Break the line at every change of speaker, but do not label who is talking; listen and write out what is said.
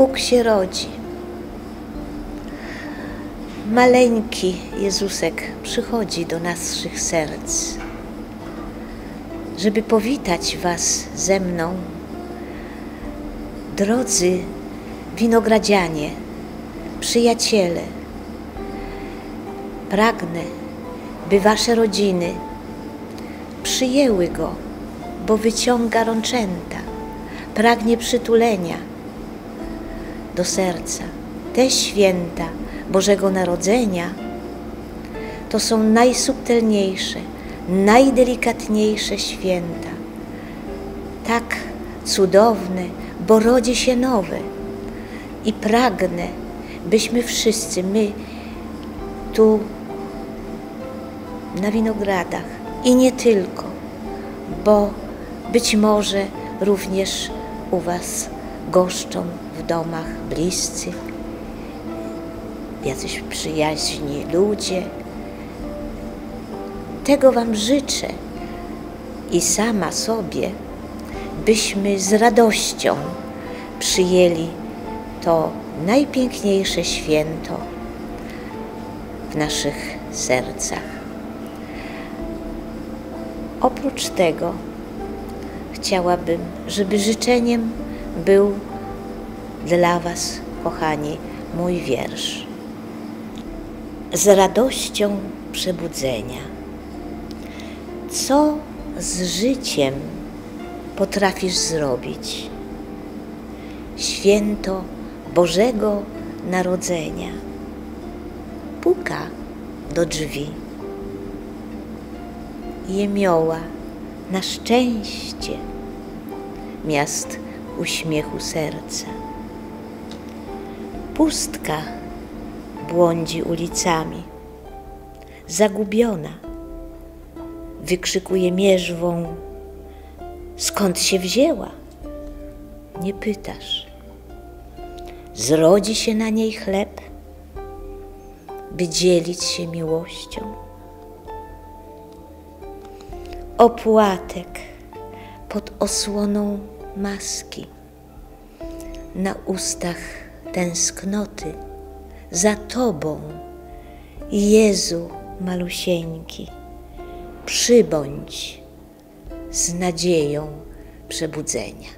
Bóg się rodzi. Maleńki Jezusek przychodzi do naszych serc, żeby powitać Was ze mną, drodzy winogradzianie, przyjaciele. Pragnę, by Wasze rodziny przyjęły Go, bo wyciąga rączęta, pragnie przytulenia do serca. Te święta Bożego Narodzenia to są najsubtelniejsze, najdelikatniejsze święta. Tak cudowne, bo rodzi się nowe. I pragnę, byśmy wszyscy, my tu na winogradach i nie tylko, bo być może również u Was goszczą domach bliscy, jacyś przyjaźni ludzie. Tego Wam życzę i sama sobie, byśmy z radością przyjęli to najpiękniejsze święto w naszych sercach. Oprócz tego chciałabym, żeby życzeniem był dla Was, kochani, mój wiersz. Z radością przebudzenia. Co z życiem potrafisz zrobić? Święto Bożego Narodzenia puka do drzwi. Jemioła na szczęście miast uśmiechu serca. Pustka błądzi ulicami, zagubiona, wykrzykuje mierzwą, skąd się wzięła? Nie pytasz. Zrodzi się na niej chleb, by dzielić się miłością. Opłatek pod osłoną maski, na ustach tęsknoty za Tobą, Jezu malusieńki, przybądź z nadzieją przebudzenia.